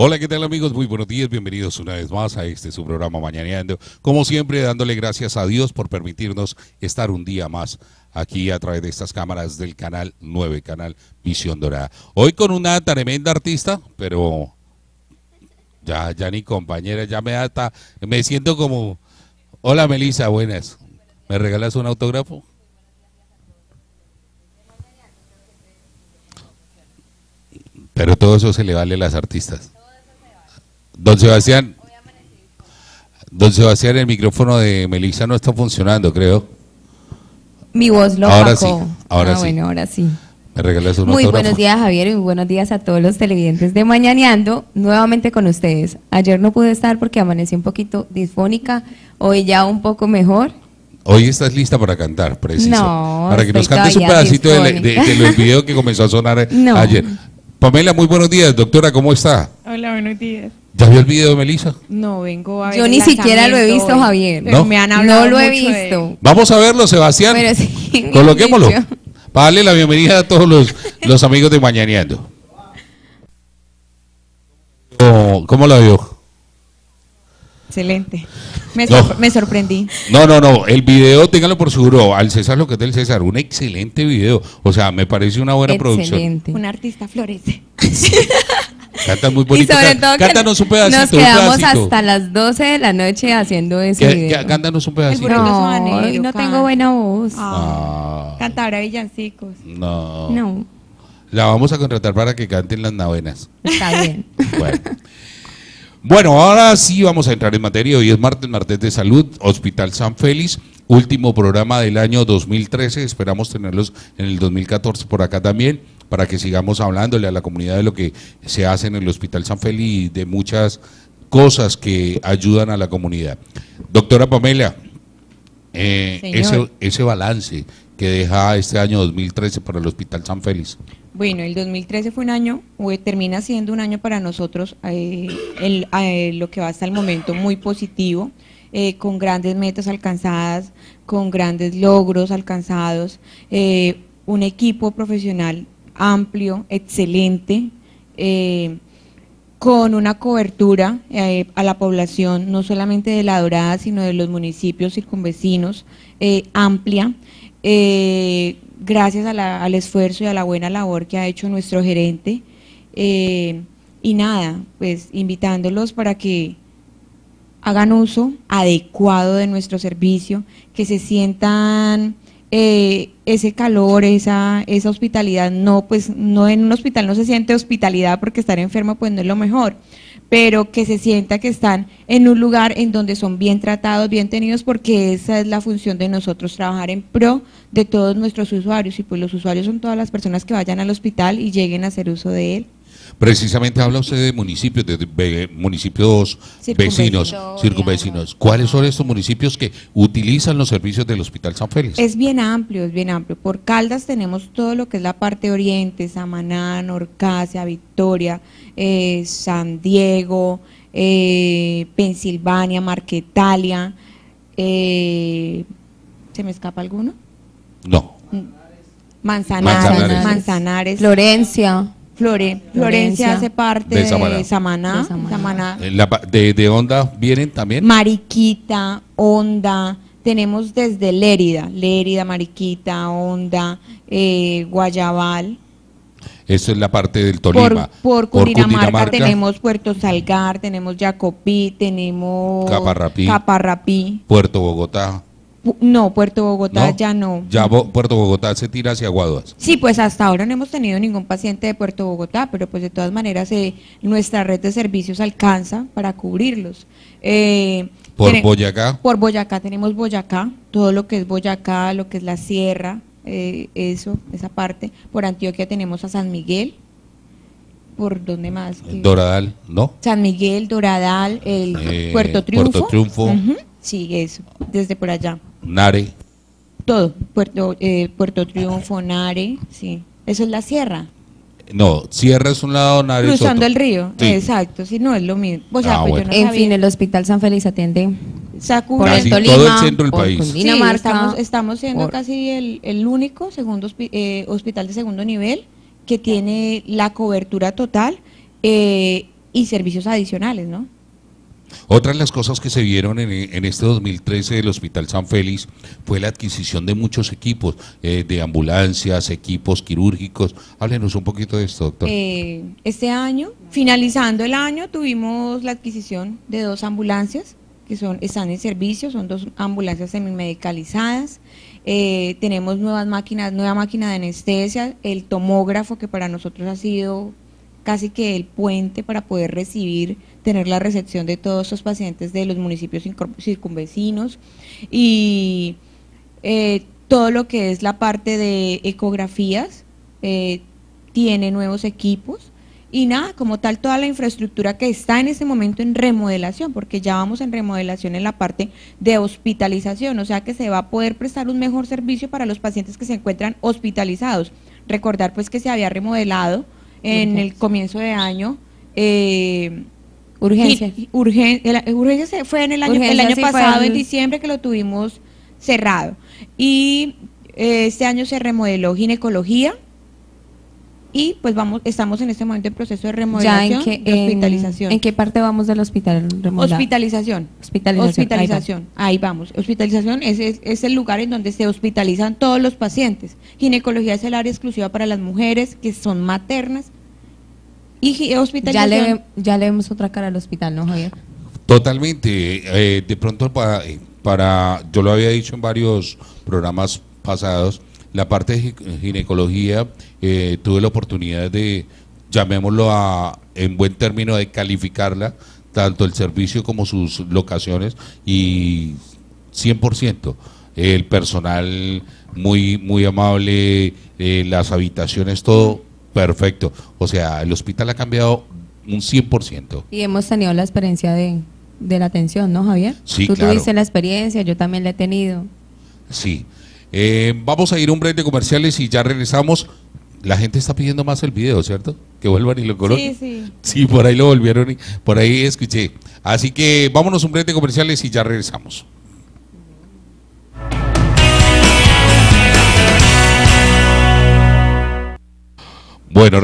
Hola, ¿qué tal amigos? Muy buenos días, bienvenidos una vez más a este su programa Mañaneando. Como siempre, dándole gracias a Dios por permitirnos estar un día más aquí a través de estas cámaras del canal 9, canal Visión Dorada. Hoy con una tremenda artista, pero ya, ya ni compañera, ya me ata, me siento como, hola Melissa, buenas, ¿me regalas un autógrafo? Pero todo eso se le vale a las artistas. Don Sebastián, don Sebastián, el micrófono de Melissa no está funcionando, creo. Mi voz lo Ahora opacó. sí, ahora ah, sí. bueno, ahora sí. ¿Me regalas un Muy autógrafo? buenos días, Javier, y muy buenos días a todos los televidentes de Mañaneando, nuevamente con ustedes. Ayer no pude estar porque amanecí un poquito disfónica, hoy ya un poco mejor. Hoy estás lista para cantar, preciso. No, para que nos cantes un pedacito de, de, de los videos que comenzó a sonar No. ayer. Pamela, muy buenos días. Doctora, ¿cómo está? Hola, buenos días. ¿Ya vio el video de Melissa? No, vengo a ver Yo ni siquiera lo he visto, hoy, Javier. Pero ¿No? me han hablado No lo he mucho de- visto. Vamos a verlo, Sebastián. Pero sí, mi Coloquémoslo. Para darle la bienvenida a todos los, los amigos de Mañaneando. ¿Cómo, cómo la vio? Excelente. Me, No. sor- me sorprendí. No, no, no. El video, téngalo por seguro. Al César lo que es del César. Un excelente video. O sea, me parece una buena producción. Excelente. Un artista florece. Cantas muy Y bonito. sobre Cá- todo que Cántanos un pedacito. nos quedamos hasta las 12 de la noche haciendo ese video. que- Cántanos un pedacito. no, no tengo buena voz. Ah, Cantar villancicos. no. No, La vamos a contratar para que canten las novenas. está bien. Bueno. Bueno, ahora sí vamos a entrar en materia. Hoy es martes, martes de salud, Hospital San Félix, último programa del año 2013. Esperamos tenerlos en el 2014 por acá también, para que sigamos hablándole a la comunidad de lo que se hace en el Hospital San Félix y de muchas cosas que ayudan a la comunidad. Doctora Pamela, eh, ese, ese balance que deja este año 2013 para el Hospital San Félix. Bueno, el 2013 fue un año, termina siendo un año para nosotros, eh, el- eh, lo que va hasta el momento muy positivo, eh, con grandes metas alcanzadas, con grandes logros alcanzados, un equipo profesional amplio, excelente, eh, con una cobertura eh, a la población, no solamente de La Dorada, sino de los municipios circunvecinos, eh, amplia, gracias a la- al esfuerzo y a la buena labor que ha hecho nuestro gerente. y nada, pues invitándolos para que hagan uso adecuado de nuestro servicio, que se sientan eh, ese calor, esa, esa hospitalidad. No, pues no en un hospital no se siente hospitalidad porque estar enfermo pues no es lo mejor, pero que se sienta que están en un lugar en donde son bien tratados, bien tenidos, porque esa es la función de nosotros, trabajar en pro de todos nuestros usuarios. Y pues los usuarios son todas las personas que vayan al hospital y lleguen a hacer uso de él. Precisamente habla usted de municipios, de, de municipios vecinos, Circunvecinos. ¿Cuáles son estos municipios que utilizan los servicios del Hospital San Félix? Es bien amplio, es bien amplio. Por Caldas tenemos todo lo que es la parte oriente, Samaná, Norcasia, Victoria, eh, San Diego, eh, Pensilvania, Marquetalia. eh, ¿Se me escapa alguno? No. Manzanares, Manzanares. Manzanares. Florencia. Flore- Florencia Florencia. hace parte De de Samaná. Samaná. De Samaná. Samaná. En la pa- de, ¿De onda vienen también? Mariquita, Honda, tenemos desde Lérida, Lérida, Mariquita, Honda, eh, Guayabal. Esto es la parte del Por, Tolima. por Cundinamarca, tenemos Puerto Salgar, tenemos Jacopí, tenemos Caparrapí. Caparrapí. Puerto Bogotá. No, Puerto Bogotá ¿no? ya no. Ya Bo- Puerto Bogotá se tira hacia Aguaduas. Sí, pues hasta ahora no hemos tenido ningún paciente de Puerto Bogotá, pero pues de todas maneras eh, nuestra red de servicios alcanza para cubrirlos. Eh, Por Boyacá. Por Boyacá tenemos Boyacá, todo lo que es Boyacá, lo que es la sierra, eh, eso, esa parte. Por Antioquia tenemos a San Miguel. ¿Por dónde más? Doradal, ¿no? San Miguel, Doradal, el Eh, Puerto Triunfo. Puerto Triunfo. Sí, eso, desde por allá. Nare. Todo, Puerto, eh, Puerto Triunfo, Nare, sí. Eso es la sierra. No, Sierra es un lado, Nare es Cruzando otro. el río, Sí. exacto, sí, no es lo mismo. O sea, Ah, pues bueno. yo no en sabía. fin, el Hospital San Félix atiende cubre Casi el todo el centro del país. Sí, estamos, estamos siendo por- casi el, el único segundo eh, hospital de segundo nivel que tiene la cobertura total. eh, y servicios adicionales, ¿no? Otra de las cosas que se vieron en, en este 2013 del Hospital San Félix fue la adquisición de muchos equipos, eh, de ambulancias, equipos quirúrgicos. Háblenos un poquito de esto, doctor. Eh, este año, finalizando el año, tuvimos la adquisición de dos ambulancias que son, están en servicio, son dos ambulancias semimedicalizadas. Eh, tenemos nuevas máquinas, nueva máquina de anestesia, el tomógrafo que para nosotros ha sido casi que el puente para poder recibir, tener la recepción de todos estos pacientes de los municipios circunvecinos y eh, todo lo que es la parte de ecografías eh, tiene nuevos equipos y nada, como tal, toda la infraestructura que está en este momento en remodelación, porque ya vamos en remodelación en la parte de hospitalización, o sea que se va a poder prestar un mejor servicio para los pacientes que se encuentran hospitalizados. Recordar pues que se había remodelado en el comienzo de año. Eh, urgencia. urgencia fue en el año, el año pasado, en diciembre, que lo tuvimos cerrado. Y eh, este año se remodeló ginecología y pues vamos estamos en este momento en proceso de remodelación y hospitalización. ¿En, qué parte vamos del hospital remodelado? Hospitalización. Hospitalización. Hospitalización. Ahí, vamos. Hospitalización es, es, el lugar en donde se hospitalizan todos los pacientes. Ginecología es el área exclusiva para las mujeres que son maternas. Y hospitalización. Ya le, ya le vemos otra cara al hospital, ¿no, Javier? Totalmente. Eh, de pronto para, para, yo lo había dicho en varios programas pasados, la parte de ginecología, eh, tuve la oportunidad de, llamémoslo a, en buen término, de calificarla, tanto el servicio como sus locaciones, y 100%. El personal muy, muy amable, eh, las habitaciones, todo perfecto. O sea, el hospital ha cambiado un 100%. Y hemos tenido la experiencia de, de la atención, ¿no, Javier? Sí, Tú tuviste la experiencia, yo también la he tenido. Sí. Eh, vamos a ir a un break de comerciales y ya regresamos. La gente está pidiendo más el video, ¿cierto? Que vuelvan y lo coloquen. Sí, sí. Sí, por ahí lo volvieron y por ahí escuché. Así que vámonos a un break de comerciales y ya regresamos. Bueno,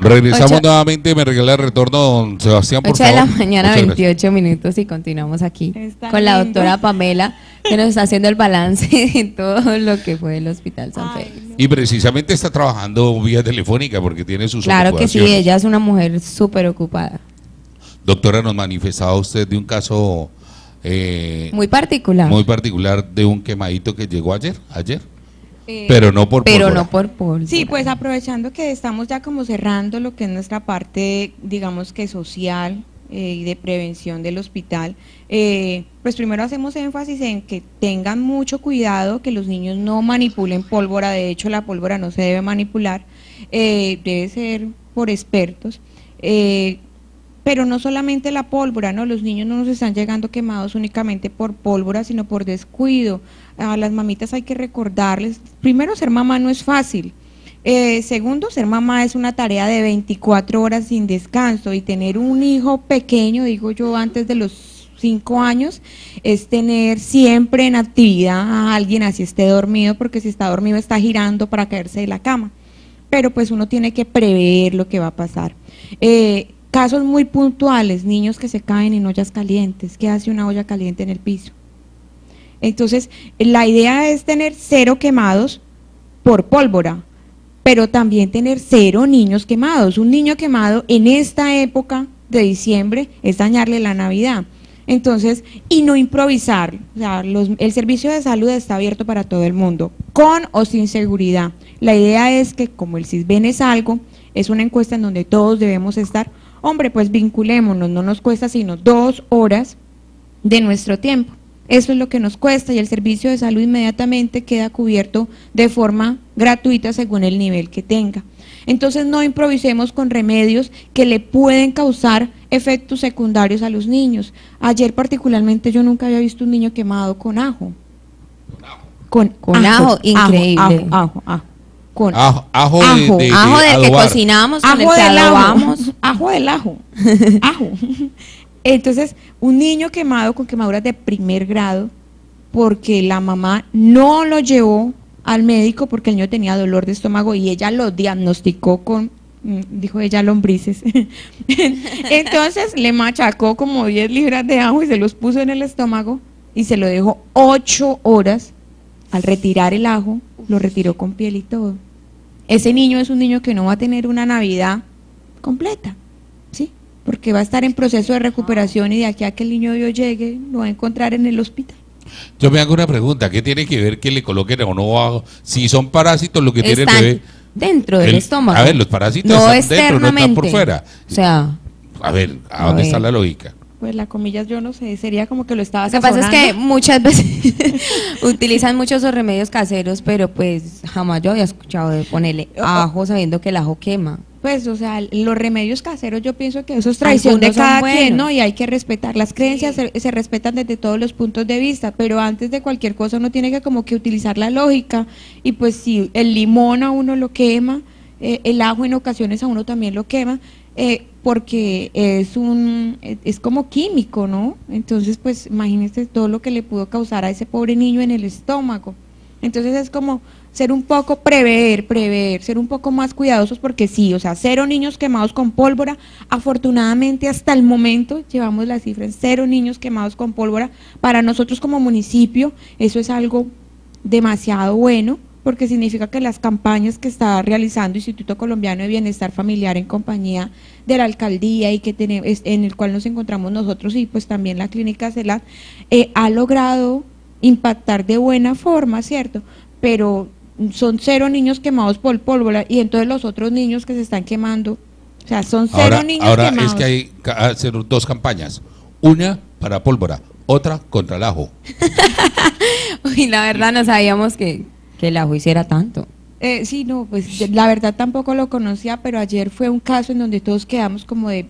Regresamos nuevamente, me regala el retorno don Sebastián, por 8 de la mañana, 28 minutos y continuamos aquí con la doctora Pamela, que nos está haciendo el balance de todo lo que fue el Hospital San Félix. Y precisamente está trabajando vía telefónica porque tiene sus Claro que sí, ella es una mujer súper ocupada. Doctora, nos manifestaba usted de un caso... Eh, muy particular. Muy particular de un quemadito que llegó ayer, ayer. Eh, pero no por Pero no por pólvora. Sí, pues aprovechando que estamos ya como cerrando lo que es nuestra parte, digamos que social eh, y de prevención del hospital, eh, pues primero hacemos énfasis en que tengan mucho cuidado, que los niños no manipulen pólvora, de hecho la pólvora no se debe manipular, debe ser por expertos. pero no solamente la pólvora, ¿no? Los niños no nos están llegando quemados únicamente por pólvora, sino por descuido a las mamitas hay que recordarles, primero ser mamá no es fácil. Eh, segundo, ser mamá es una tarea de 24 horas sin descanso y tener un hijo pequeño, digo yo, antes de los 5 años, es tener siempre en actividad a alguien así esté dormido, porque si está dormido está girando para caerse de la cama. Pero pues uno tiene que prever lo que va a pasar. Eh, casos muy puntuales, niños que se caen en ollas calientes. ¿Qué hace una olla caliente en el piso? Entonces, la idea es tener cero quemados por pólvora, pero también tener cero niños quemados. Un niño quemado en esta época de diciembre es dañarle la Navidad. Entonces, y no improvisar. el servicio de salud está abierto para todo el mundo, con o sin seguridad. La idea es que como el CISBEN es algo, es una encuesta en donde todos debemos estar, hombre, pues vinculémonos, no nos cuesta sino dos horas de nuestro tiempo. Eso es lo que nos cuesta y el servicio de salud inmediatamente queda cubierto de forma gratuita según el nivel que tenga. Entonces no improvisemos con remedios que le pueden causar efectos secundarios a los niños. Ayer particularmente yo nunca había visto un niño quemado con ajo. Con, con ajo, increíble. Ajo, ajo, Con ajo, ajo, de, ajo del que cocinamos, ajo del ajo, ajo del ajo, ajo. Entonces, un niño quemado con quemaduras de primer grado, porque la mamá no lo llevó al médico porque el niño tenía dolor de estómago y ella lo diagnosticó con mm, dijo ella lombrices. Entonces le machacó como 10 libras de ajo y se los puso en el estómago y se lo dejó 8 horas. Al retirar el ajo, lo retiró con piel y todo. Ese niño es un niño que no va a tener una Navidad completa. Porque va a estar en proceso de recuperación y de aquí a que el niño Dios llegue, lo va a encontrar en el hospital. Yo me hago una pregunta, ¿qué tiene que ver que le coloquen o no? Si son parásitos lo que tiene el bebé... dentro del el- estómago. A ver, los parásitos no están dentro, no están por fuera. O sea, A ver, ¿a A dónde ver. está la lógica? Pues la comillas yo no sé, sería como que lo estaba Lo que pasa es que muchas veces utilizan muchos esos remedios caseros, pero pues jamás yo había escuchado de ponerle ajo sabiendo que el ajo quema. Pues, o sea, los remedios caseros yo pienso que eso es tradición de cada quien. ¿no? Y hay que respetar. Las creencias se, se respetan desde todos los puntos de vista, pero antes de cualquier cosa uno tiene que como que utilizar la lógica. Y pues si el limón a uno lo quema, eh, el ajo en ocasiones a uno también lo quema, eh, porque es un es- como químico, ¿no? Entonces, pues imagínense todo lo que le pudo causar a ese pobre niño en el estómago. Entonces es como ser un poco prever, prever, ser un poco más cuidadosos porque sí, o sea, cero niños quemados con pólvora. Afortunadamente hasta el momento llevamos la cifra en cero niños quemados con pólvora. Para nosotros como municipio eso es algo demasiado bueno porque significa que las campañas que está realizando Instituto Colombiano de Bienestar Familiar en compañía de la alcaldía y que tenemos, en el cual nos encontramos nosotros y pues también la clínica CELAT, eh, ha logrado impactar de buena forma, ¿cierto? Pero son cero niños quemados por pólvora y entonces los otros niños que se están quemando, o sea, son cero Ahora, niños ahora quemados. es que hay que hacer dos campañas. Una para pólvora, otra contra el ajo. Y la verdad no sabíamos que, que el ajo hiciera tanto. Eh, sí, no, pues la verdad tampoco lo conocía, pero ayer fue un caso en donde todos quedamos como de,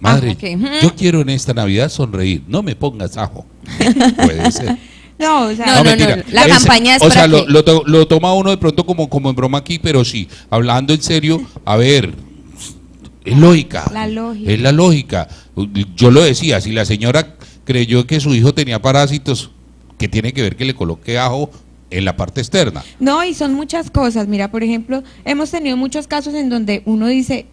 Madre, Ah, yo quiero en esta Navidad sonreír. No me pongas ajo. Puede ser. no, o sea, No, no, no, la En se- campaña es O sea, para lo, que- lo to- lo toma uno de pronto como, como en broma aquí, pero sí, hablando en serio, a ver, es lógica. La lógica. Es la lógica. Yo lo decía, si la señora creyó que su hijo tenía parásitos, que tiene que ver que le coloque ajo en la parte externa? No, y son muchas cosas. Mira, por ejemplo, hemos tenido muchos casos en donde uno dice,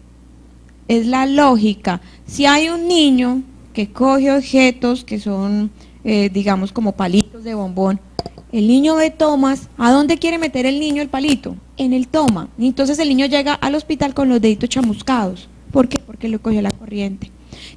es la lógica. Si hay un niño que coge objetos que son, eh, digamos, como palitos de bombón, el niño ve tomas, ¿a dónde quiere meter el niño el palito? En el toma. Y entonces el niño llega al hospital con los deditos chamuscados. ¿Por qué? Porque lo cogió la corriente.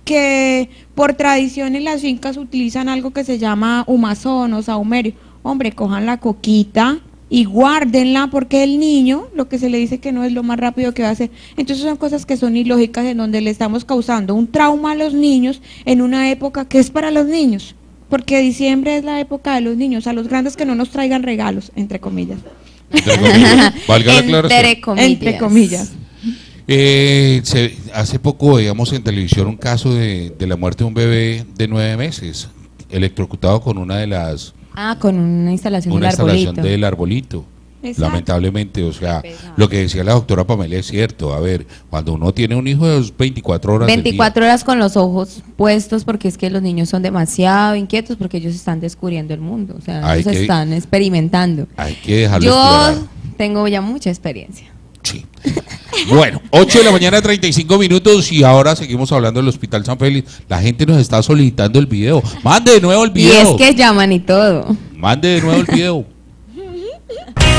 Que por tradición en las fincas utilizan algo que se llama humazón o saumerio. Hombre, cojan la coquita y guárdenla porque el niño lo que se le dice que no es lo más rápido que va a hacer. Entonces son cosas que son ilógicas en donde le estamos causando un trauma a los niños en una época que es para los niños. Porque diciembre es la época de los niños, a los grandes que no nos traigan regalos, entre comillas. Entre comillas. Valga la aclaración. Entre comillas. Entre comillas. Eh, se- hace poco veíamos en televisión un caso de, de la muerte de un bebé de nueve meses, electrocutado con una de las Ah, con una instalación una del instalación arbolito. del arbolito. Exacto. Lamentablemente, o sea, lo que decía la doctora Pamela es cierto. A ver, cuando uno tiene un hijo de 24 horas. del día, 24 horas con los ojos puestos porque es que los niños son demasiado inquietos porque ellos están descubriendo el mundo, o sea, ellos que- están experimentando. hay que dejarlo Yo explorar. tengo ya mucha experiencia. Sí. Bueno, 8 de la mañana, 35 minutos y ahora seguimos hablando del Hospital San Félix. La gente nos está solicitando el video. Mande de nuevo el video. Y es que llaman y todo. Mande de nuevo el video.